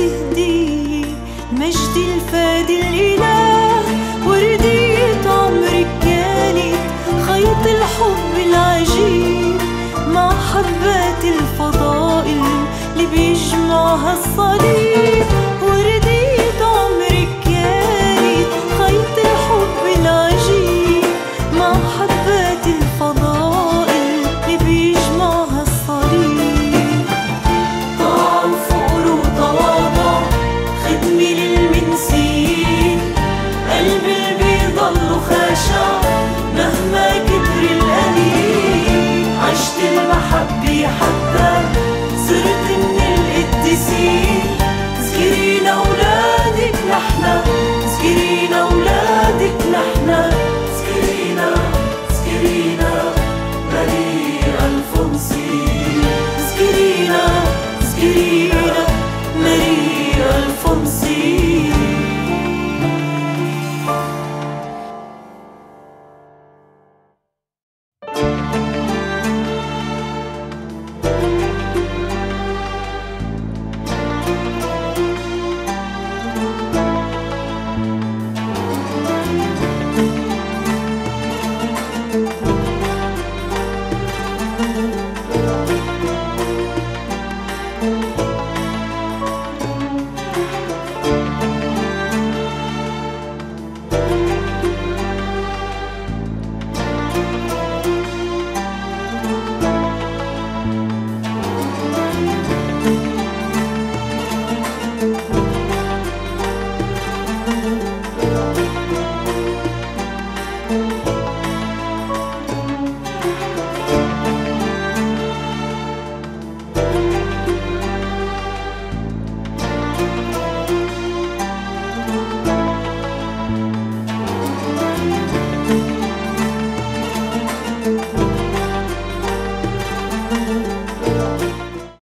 تهديه مجد الفادي الإله وردية عمرك كانت خيط الحب العجيب مع حبات الفضائل اللي بيجمعها الصليب. وردية عمرك كانت خيط الحب العجيب مع حبات الفضائل